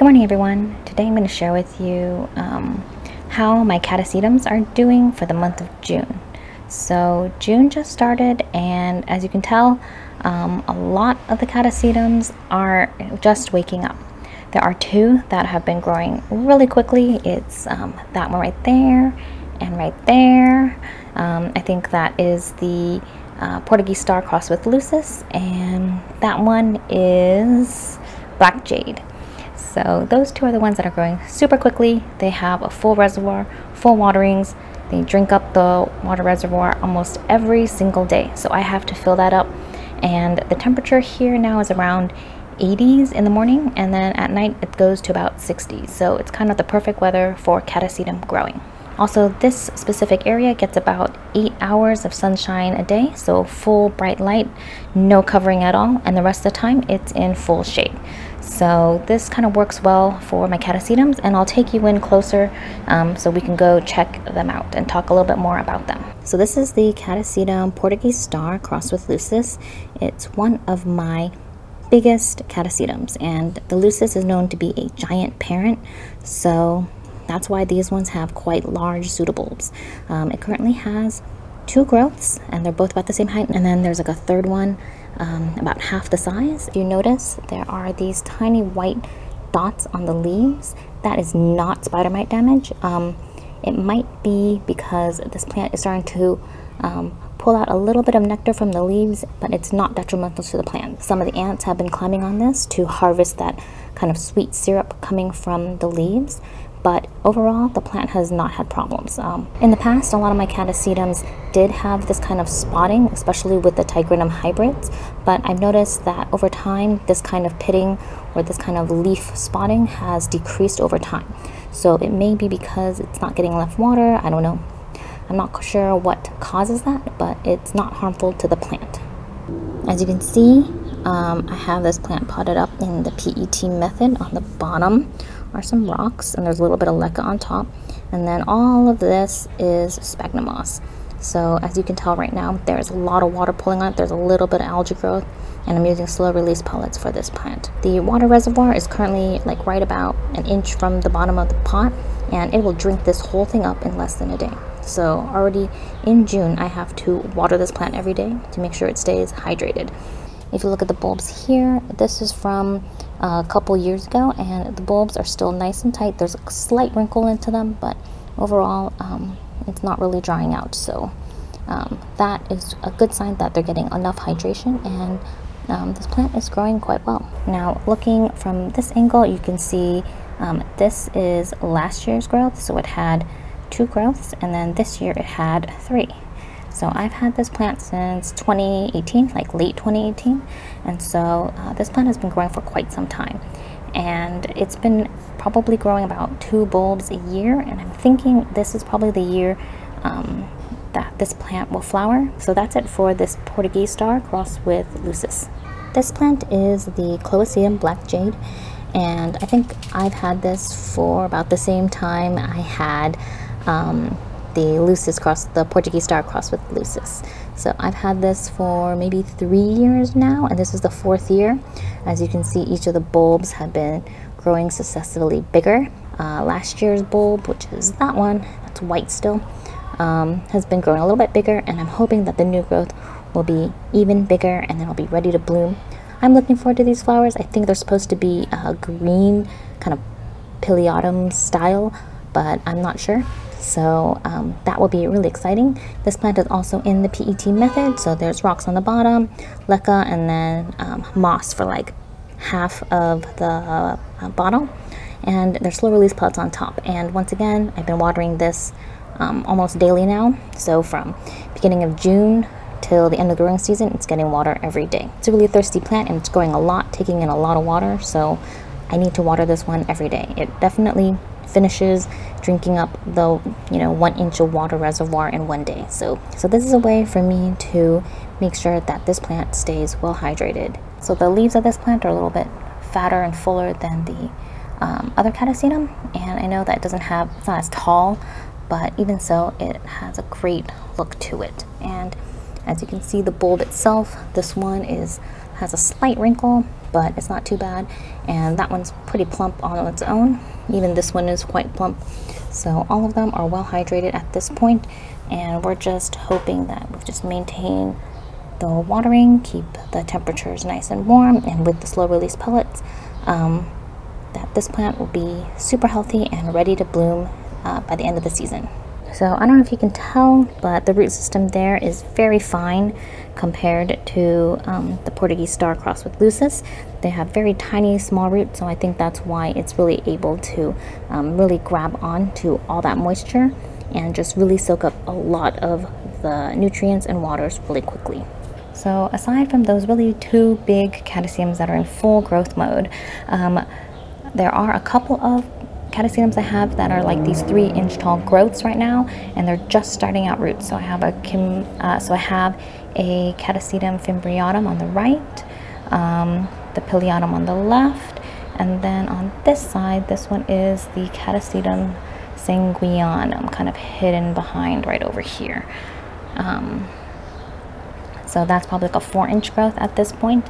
Good morning everyone. Today I'm going to share with you um, how my catasetums are doing for the month of June. So June just started and as you can tell um, a lot of the catasetums are just waking up. There are two that have been growing really quickly. It's um, that one right there and right there. Um, I think that is the uh, Portuguese star crossed with Lucis and that one is Black Jade. So those two are the ones that are growing super quickly. They have a full reservoir, full waterings. They drink up the water reservoir almost every single day. So I have to fill that up. And the temperature here now is around 80s in the morning and then at night it goes to about 60. So it's kind of the perfect weather for catasetum growing. Also, this specific area gets about 8 hours of sunshine a day, so full bright light, no covering at all, and the rest of the time it's in full shade. So this kind of works well for my catasetums and I'll take you in closer um, so we can go check them out and talk a little bit more about them. So this is the catasetum Portuguese star crossed with lucis. It's one of my biggest catasetums and the lucis is known to be a giant parent so that's why these ones have quite large pseudobulbs. Um, it currently has two growths and they're both about the same height and then there's like a third one um, about half the size. You notice there are these tiny white dots on the leaves. That is not spider mite damage. Um, it might be because this plant is starting to um, pull out a little bit of nectar from the leaves, but it's not detrimental to the plant. Some of the ants have been climbing on this to harvest that kind of sweet syrup coming from the leaves, but overall the plant has not had problems. Um, in the past, a lot of my catasetums did have this kind of spotting, especially with the tigrinum hybrids, but I've noticed that over time this kind of pitting or this kind of leaf spotting has decreased over time. So it may be because it's not getting enough water, I don't know. I'm not sure what causes that, but it's not harmful to the plant. As you can see, um, I have this plant potted up in the PET method on the bottom are some rocks and there's a little bit of leca on top and then all of this is sphagnum moss so as you can tell right now there's a lot of water pulling on it there's a little bit of algae growth and I'm using slow release pellets for this plant. The water reservoir is currently like right about an inch from the bottom of the pot and it will drink this whole thing up in less than a day. So already in June I have to water this plant every day to make sure it stays hydrated. If you look at the bulbs here, this is from a couple years ago and the bulbs are still nice and tight. There's a slight wrinkle into them, but overall um, it's not really drying out. So um, that is a good sign that they're getting enough hydration and um, this plant is growing quite well. Now looking from this angle, you can see um, this is last year's growth. So it had two growths and then this year it had three. So I've had this plant since 2018, like late 2018. And so uh, this plant has been growing for quite some time. And it's been probably growing about two bulbs a year. And I'm thinking this is probably the year um, that this plant will flower. So that's it for this Portuguese star crossed with Lucis. This plant is the Clowesetum Black Jade. And I think I've had this for about the same time I had um, the Lucis cross, the Portuguese star cross with Lucis. So I've had this for maybe three years now, and this is the fourth year. As you can see, each of the bulbs have been growing successively bigger. Uh, last year's bulb, which is that one, that's white still, um, has been growing a little bit bigger, and I'm hoping that the new growth will be even bigger and then it'll be ready to bloom. I'm looking forward to these flowers. I think they're supposed to be a green kind of pileatum style, but I'm not sure. So um, that will be really exciting. This plant is also in the PET method. So there's rocks on the bottom, leca, and then um, moss for like half of the uh, bottle. And there's slow release pellets on top. And once again, I've been watering this um, almost daily now. So from beginning of June till the end of the growing season, it's getting water every day. It's a really thirsty plant and it's growing a lot, taking in a lot of water. So I need to water this one every day. It definitely finishes drinking up the you know one inch of water reservoir in one day. So so this is a way for me to make sure that this plant stays well hydrated. So the leaves of this plant are a little bit fatter and fuller than the um, other catasetum and I know that it doesn't have it's not as tall but even so it has a great look to it. And as you can see the bulb itself this one is has a slight wrinkle, but it's not too bad. And that one's pretty plump on its own. Even this one is quite plump. So all of them are well hydrated at this point, and we're just hoping that we've just maintained the watering, keep the temperatures nice and warm, and with the slow release pellets, um, that this plant will be super healthy and ready to bloom uh, by the end of the season. So I don't know if you can tell, but the root system there is very fine compared to um, the Portuguese star cross with Lucis. They have very tiny, small roots, so I think that's why it's really able to um, really grab on to all that moisture and just really soak up a lot of the nutrients and waters really quickly. So aside from those really two big catasetums that are in full growth mode, um, there are a couple of catasetums I have that are like these three inch tall growths right now and they're just starting out roots. So I have a Kim, uh, so I have a catasetum fimbriatum on the right, um, the pileatum on the left, and then on this side, this one is the catasetum sanguineum, kind of hidden behind right over here. Um, so that's probably like a four inch growth at this point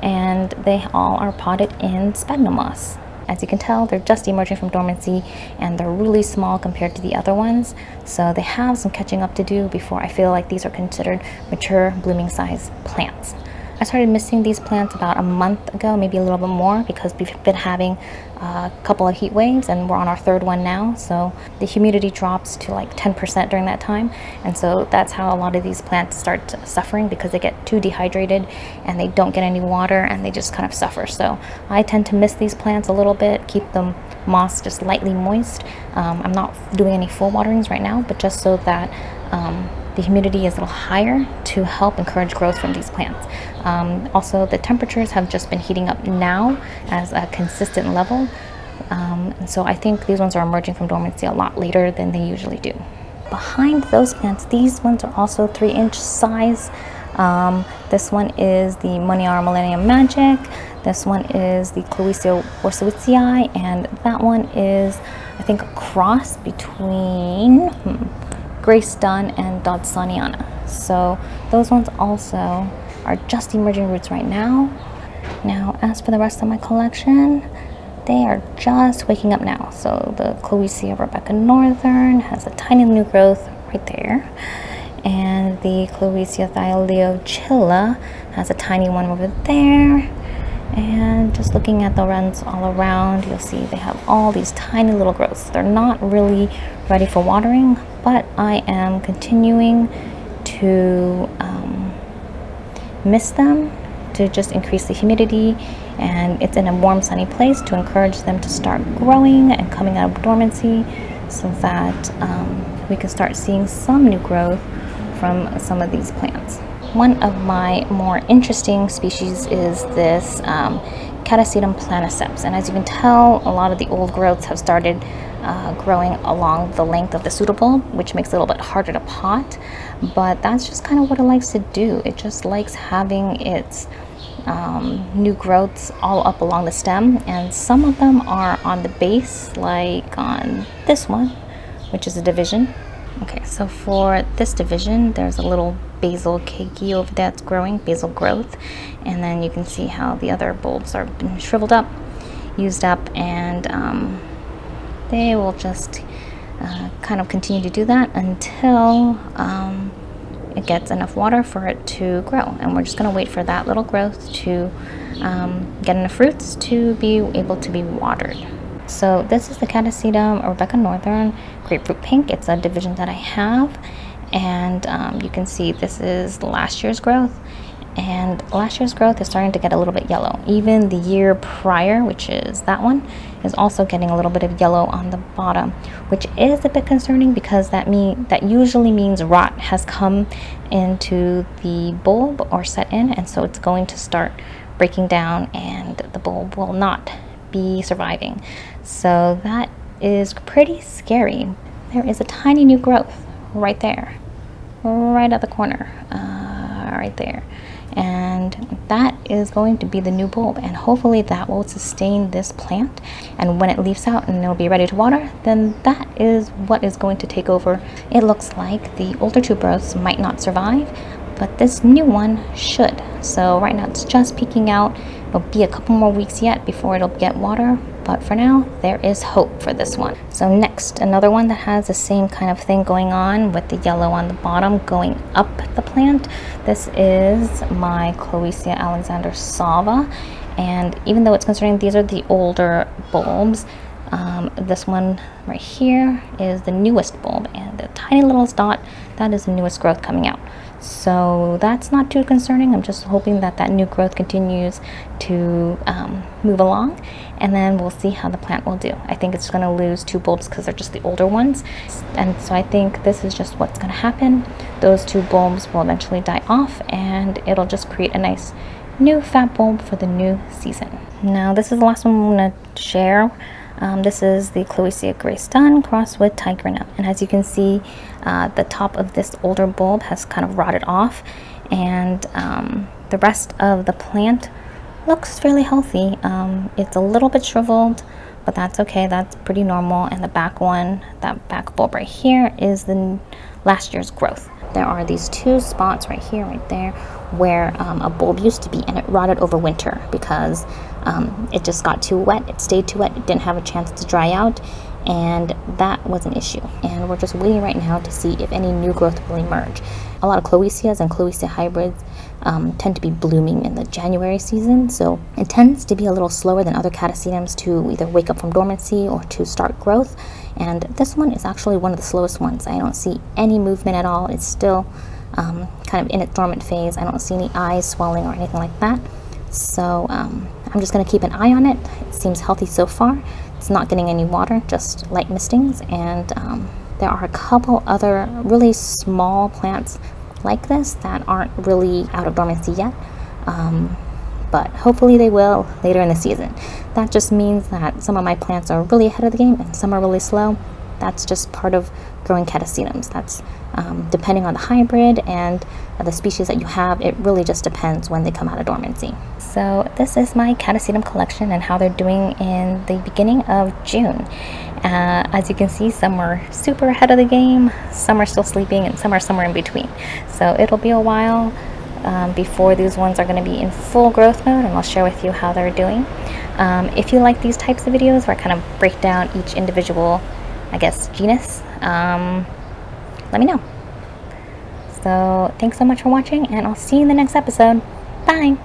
and they all are potted in sphagnum moss as you can tell they're just emerging from dormancy and they're really small compared to the other ones. So they have some catching up to do before I feel like these are considered mature blooming size plants I started missing these plants about a month ago, maybe a little bit more, because we've been having a couple of heat waves and we're on our third one now. So the humidity drops to like 10% during that time. And so that's how a lot of these plants start suffering because they get too dehydrated and they don't get any water and they just kind of suffer. So I tend to miss these plants a little bit, keep them moss just lightly moist. Um, I'm not doing any full waterings right now, but just so that um, the humidity is a little higher to help encourage growth from these plants. Um, also, the temperatures have just been heating up now as a consistent level. Um, and so I think these ones are emerging from dormancy a lot later than they usually do. Behind those plants, these ones are also three inch size. Um, this one is the Monnierara Millennium Magic. This one is the Clowesia Warscewiczii, and that one is, I think, a cross between hmm, Grace Dunn and Dodsoniana. So those ones also are just emerging roots right now. Now, as for the rest of my collection, they are just waking up now. So the Clowesia Rebecca Northen has a tiny new growth right there. And the Clowesia Chilla has a tiny one over there. And just looking at the runs all around, you'll see they have all these tiny little growths. They're not really ready for watering, but I am continuing to um, mist them to just increase the humidity and it's in a warm sunny place to encourage them to start growing and coming out of dormancy so that um, we can start seeing some new growth from some of these plants. One of my more interesting species is this um, Catasetum planiceps and as you can tell a lot of the old growths have started uh, growing along the length of the pseudobulb, which makes it a little bit harder to pot. But that's just kind of what it likes to do. It just likes having its um, new growths all up along the stem. And some of them are on the base, like on this one, which is a division. Okay, so for this division, there's a little basal keiki over that's growing, basal growth. And then you can see how the other bulbs are been shriveled up, used up, and um, they will just uh, kind of continue to do that until um, it gets enough water for it to grow. And we're just going to wait for that little growth to um, get enough fruits to be able to be watered. So this is the Catasetum Rebecca Northen Grapefruit Pink. It's a division that I have. And um, you can see this is last year's growth and last year's growth is starting to get a little bit yellow. Even the year prior, which is that one, is also getting a little bit of yellow on the bottom, which is a bit concerning because that mean that usually means rot has come into the bulb or set in, and so it's going to start breaking down, and the bulb will not be surviving. So that is pretty scary. There is a tiny new growth right there, right at the corner, uh, right there. And that is going to be the new bulb and hopefully that will sustain this plant. And when it leaves out and it'll be ready to water then that is what is going to take over. It looks like the older tuberoses might not survive but this new one should. So right now it's just peeking out. It'll be a couple more weeks yet before it'll get water, but for now there is hope for this one. So next, another one that has the same kind of thing going on with the yellow on the bottom going up the plant. This is my Clowesia Alexander Sava, and even though it's concerning these are the older bulbs, um, this one right here is the newest bulb and the tiny little dot, that is the newest growth coming out. So that's not too concerning. I'm just hoping that that new growth continues to um, move along and then we'll see how the plant will do. I think it's going to lose two bulbs because they're just the older ones. And so I think this is just what's going to happen. Those two bulbs will eventually die off and it'll just create a nice new fat bulb for the new season. Now this is the last one I'm going to share. Um, this is the Clowesia Grace Dunn crossed with Tigrina. And as you can see, uh, the top of this older bulb has kind of rotted off and um, the rest of the plant looks fairly healthy. Um, it's a little bit shriveled, but that's okay. That's pretty normal. And the back one, that back bulb right here is the last year's growth. There are these two spots right here, right there, where um, a bulb used to be and it rotted over winter because um, it just got too wet. It stayed too wet. It didn't have a chance to dry out and that was an issue. And we're just waiting right now to see if any new growth will emerge. A lot of Clowesias and Clowesia hybrids um, tend to be blooming in the January season, so it tends to be a little slower than other catasetums to either wake up from dormancy or to start growth. And this one is actually one of the slowest ones. I don't see any movement at all. It's still um, kind of in its dormant phase. I don't see any eyes swelling or anything like that. So um, I'm just going to keep an eye on it. It seems healthy so far. It's not getting any water, just light mistings. And um, there are a couple other really small plants like this that aren't really out of dormancy yet. Um, but hopefully they will later in the season. That just means that some of my plants are really ahead of the game and some are really slow. That's just part of growing catasetums. That's um, depending on the hybrid and the species that you have, it really just depends when they come out of dormancy. So this is my catasetum collection and how they're doing in the beginning of June. Uh, as you can see, some are super ahead of the game, some are still sleeping, and some are somewhere in between. So it'll be a while um, before these ones are going to be in full growth mode, and I'll share with you how they're doing. Um, if you like these types of videos where I kind of break down each individual, I guess, genus, um, let me know. So thanks so much for watching, and I'll see you in the next episode. Bye!